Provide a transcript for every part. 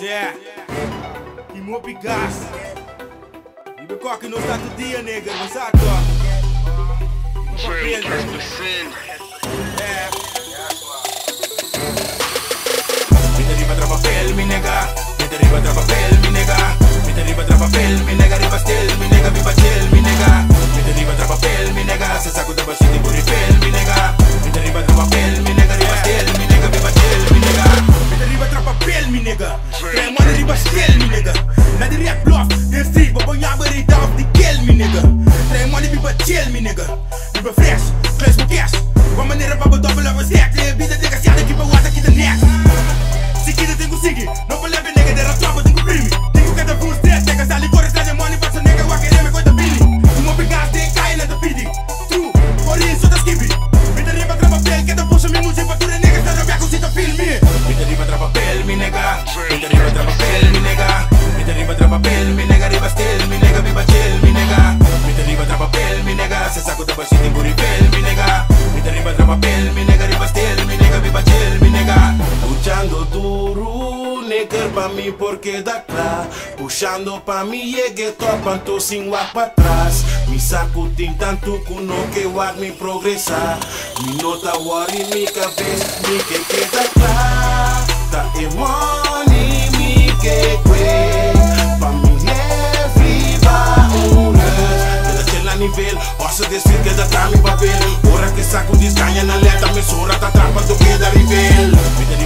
Yeah, que meu picasse. E meu coque não está todo dia, nega, mas saca. Trail, nigga. Viva fresh, flesh for cash. Uma maneira pra botar pela você, que vida de que boata aqui da next. Se quiser, tem que seguir. Não vou levar nega, der a tropa, que prime. Que cada full stress, nega, sali, cores, traz money, passa nega, o querer me coita billy. Uma pegada, tem cai na da pidi. True, por isso da skibby. Vida riba, trava pele, que da puxa, me música, pra tudo, nega, tá no beco, tá filme. Vida riba, trava pele, me nega. Vida riba, trava pele, me nega. Vida riba, trava pele, me nega, Duro, negar pa mim porque dá cá. Puxando pa mim, llegué topan, tô sem guar pra trás. Me tem tanto que não que war me progressar. Me nota worry, me cabeça, me que que dá cá. Tá e money, me que que. Pa mim leve, va una. Cada cel la nivel, posso que da trama em papel. Ora que saco descanha na leta, me sura, tá trampa do que da rivel.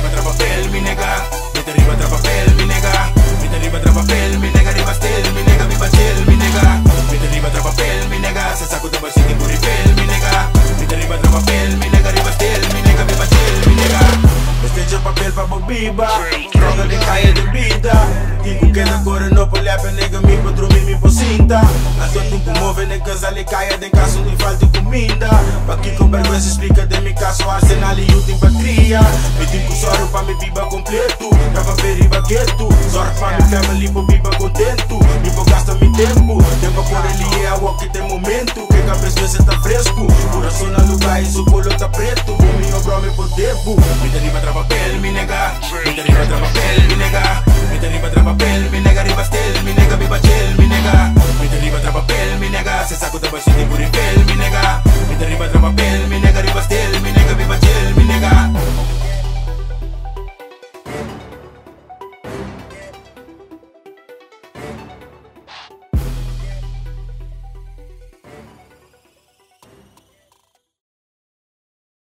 Bobiba Droga de caia de vida. Digo que na cor não pode levar nega me pra dormir me por cinta A tua tu move nega ali caia de casa não falta comida Pa que com vergonha explica de mi caso arsenal e último pra cria Me digo soro pa me biba completo Tava ver bagueto Soro pa me family po biba contento. Me vou gastar mi tempo Tempo por ele é walk que tem momento Que cabeça vezes tá fresco Coração na lugar e o bolo tá preto. O meu bro me por tempo Me deriva tra papel, me nega. Me deriva tra papel, me nega. Me deriva tra papel, me nega Riva stel, me nega